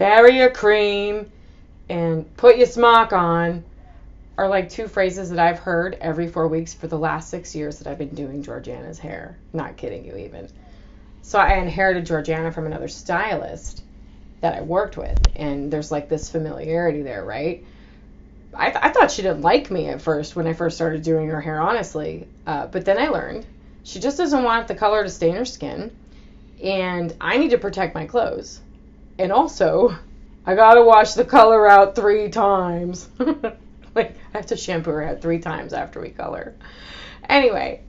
your cream, and put your smock on are like two phrases that I've heard every four weeks for the last six years that I've been doing Georgeanna's hair. Not kidding you, even. So I inherited Georgeanna from another stylist that I worked with, and there's like this familiarity there, right? I, th- I thought she didn't like me at first when I first started doing her hair, honestly. Uh, but then I learned she just doesn't want the color to stain her skin, and I need to protect my clothes. And also, I gotta wash the color out three times. like, I have to shampoo her head three times after we color. Anyway,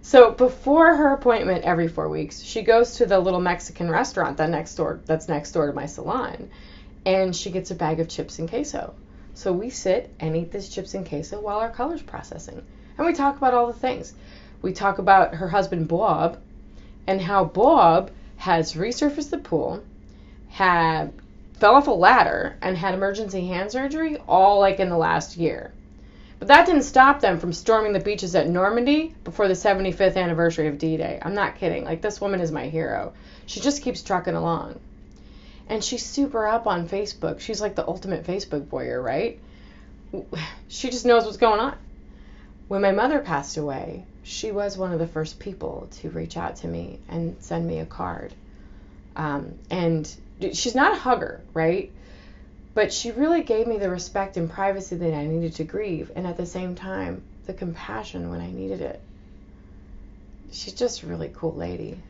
so before her appointment every four weeks, she goes to the little Mexican restaurant that next door that's next door to my salon, and she gets a bag of chips and queso. So we sit and eat this chips and queso while our color's processing. And we talk about all the things. We talk about her husband Bob and how Bob has resurfaced the pool, had fell off a ladder and had emergency hand surgery all like in the last year. But that didn't stop them from storming the beaches at Normandy before the 75th anniversary of D Day. I'm not kidding. Like, this woman is my hero. She just keeps trucking along. And she's super up on Facebook. She's like the ultimate Facebook voyeur, right? She just knows what's going on. When my mother passed away, she was one of the first people to reach out to me and send me a card. Um, and she's not a hugger, right? But she really gave me the respect and privacy that I needed to grieve, and at the same time, the compassion when I needed it. She's just a really cool lady.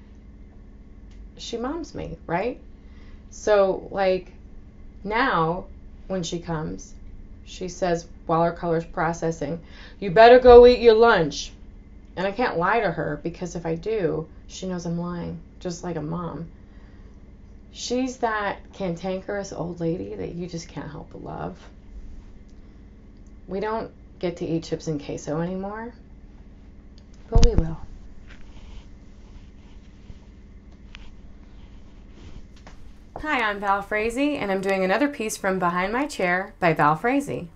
She moms me, right? So, like, now when she comes, she says, while her color's processing, you better go eat your lunch. And I can't lie to her because if I do, she knows I'm lying, just like a mom. She's that cantankerous old lady that you just can't help but love. We don't get to eat chips and queso anymore, but we will. Hi, I'm Val Frazee, and I'm doing another piece from Behind My Chair by Val Frazee.